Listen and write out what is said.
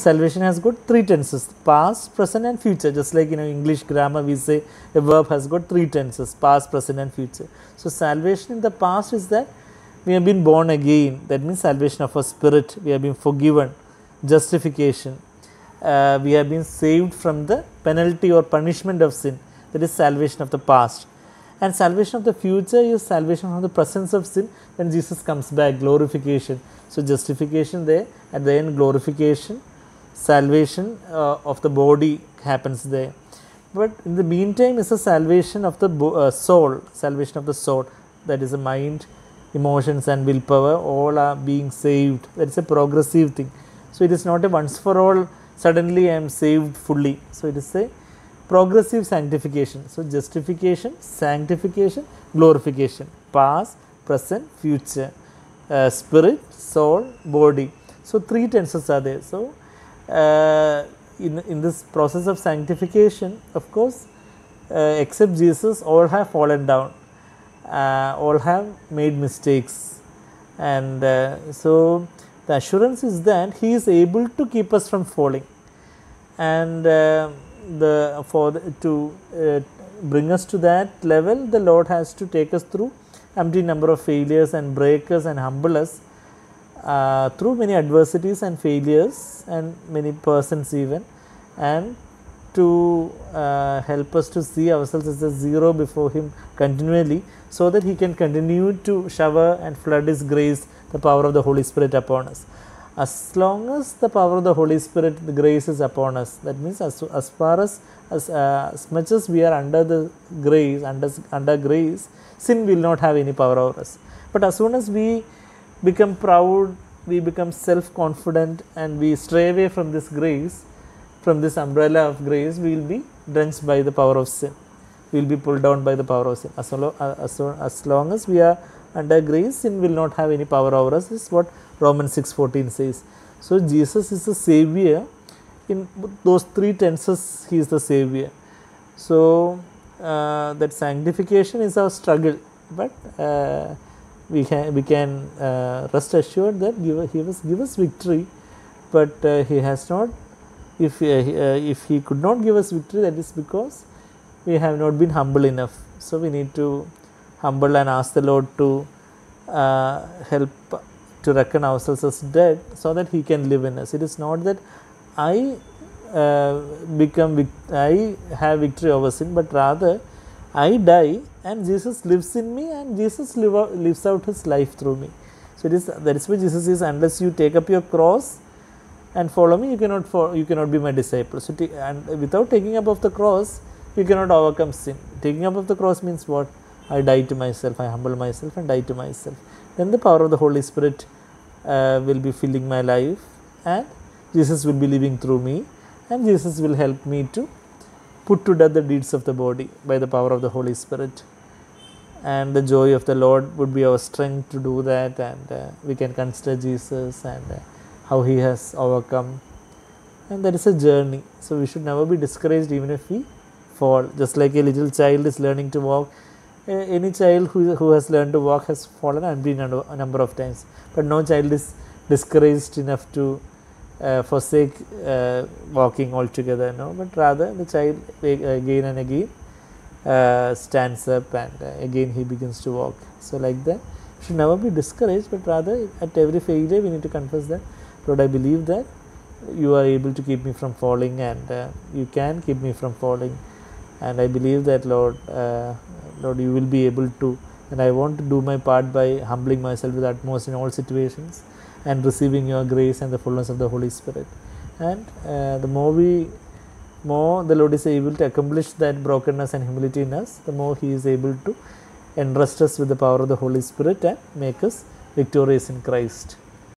salvation has got three tenses past present and future. Just like you know english grammar we say a verb has got three tenses past present and future. So salvation in the past is that we have been born again. That means salvation of our spirit. We have been forgiven. Justification. Uh, we have been saved from the penalty or punishment of sin. That is salvation of the past. And salvation of the future is salvation from the presence of sin. When jesus comes back glorification. So justification there at the end glorification salvation uh, of the body happens there. But in the meantime is a salvation of the uh, soul salvation of the soul. That is the mind emotions and willpower all are being saved. That is a progressive thing. So it is not a once for all suddenly i am saved fully. So it is a progressive sanctification. So justification sanctification glorification. Past present future. Uh, spirit soul body. So three tenses are there. So uh, in, in this process of sanctification of course uh, except jesus all have fallen down. Uh, all have made mistakes. And uh, so the assurance is that he is able to keep us from falling. And uh, the for the, to bring us to that level the lord has to take us through empty number of failures and break us and humble us uh, through many adversities and failures and many persons even and to uh, help us to see ourselves as a zero before him continually so that he can continue to shower and flood his grace the power of the holy spirit upon us. As long as the power of the holy spirit the grace is upon us that means as, as far as as, uh, as much as we are under the grace under under grace sin will not have any power over us. But as soon as we become proud we become self confident and we stray away from this grace from this umbrella of grace we will be drenched by the power of sin. We will be pulled down by the power of sin. As, lo- uh, as, as long as we are under grace sin will not have any power over us is what romans 6.14 says. So jesus is the savior. In those three tenses he is the savior. So uh, that sanctification is our struggle but uh, we can we can uh, rest assured that give, he was give us victory but uh, he has not if uh, uh, if he could not give us victory that is because we have not been humble enough. So we need to humble and ask the lord to uh, help to reckon ourselves as dead so that he can live in us. It is not that i become i have victory over sin but rather i die and jesus lives in me and jesus live out, lives out his life through me. So it is that is why jesus says unless you take up your cross and follow me you cannot fo- you cannot be my disciple. So ta- and without taking up of the cross you cannot overcome sin. Taking up of the cross means what? I die to myself i humble myself and die to myself. Then the power of the holy spirit uh, will be filling my life and jesus will be living through me and jesus will help me to put to death the deeds of the body by the power of the holy spirit. And the joy of the lord would be our strength to do that and uh, we can consider jesus and uh, how he has overcome. And that is a journey. So we should never be discouraged even if we fall. Just like a little child is learning to walk any child who, who has learned to walk has fallen and been a number of times. But no child is discouraged enough to uh, forsake uh, walking altogether no? But rather the child again and again uh, stands up and uh, again he begins to walk. So like that. Should never be discouraged but rather at every failure we need to confess that lord i believe that you are able to keep me from falling and uh, you can keep me from falling. And i believe that lord uh, lord you will be able to. And i want to do my part by humbling myself with utmost in all situations and receiving your grace and the fullness of the holy spirit. And uh, the more we more the lord is able to accomplish that brokenness and humility in us the more he is able to entrust us with the power of the holy spirit and make us victorious in christ